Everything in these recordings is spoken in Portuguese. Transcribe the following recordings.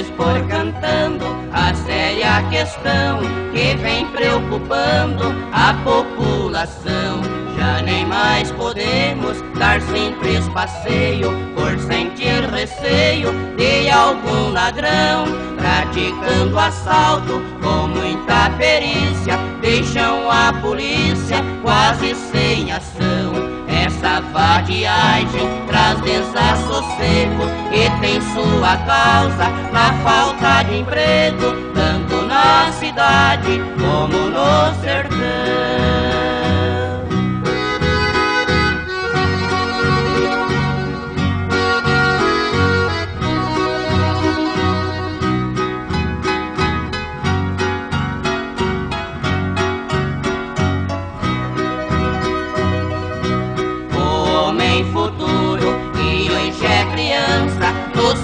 expor cantando a séria questão que vem preocupando a população. Já nem mais podemos dar simples passeio por sentir receio de algum ladrão praticando assalto com muita perícia. Deixam a polícia quase sem ação. Essa vadiagem traz desassossego e tem sua causa na falta de emprego, tanto na cidade como no sertão.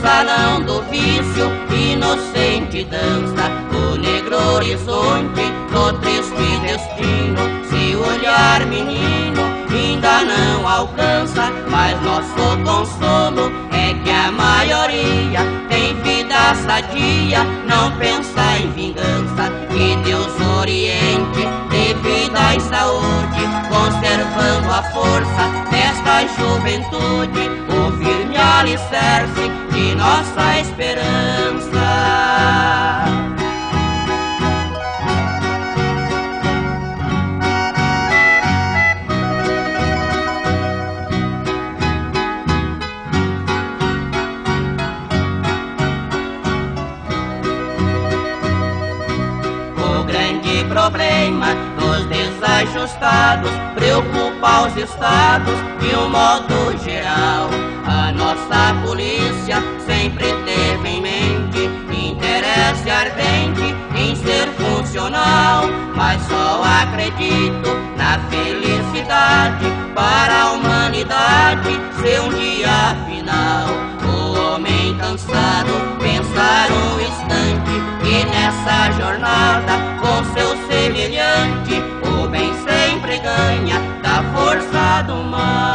Salão do vício, inocente dança o negro horizonte do triste destino. Se olhar menino ainda não alcança, mas nosso consolo é que a maioria tem vida sadia, não pensa em vingança. Que Deus oriente de vida e saúde, conservando a força desta juventude, o alicerce de nossa esperança. Problema dos desajustados preocupa os estados de um modo geral. A nossa polícia sempre teve em mente interesse ardente em ser funcional, mas só acredito na felicidade para a humanidade ser um dia final. O homem cansado pensar um instante e nessa jornada com seu semelhante o bem sempre ganha da força do mal.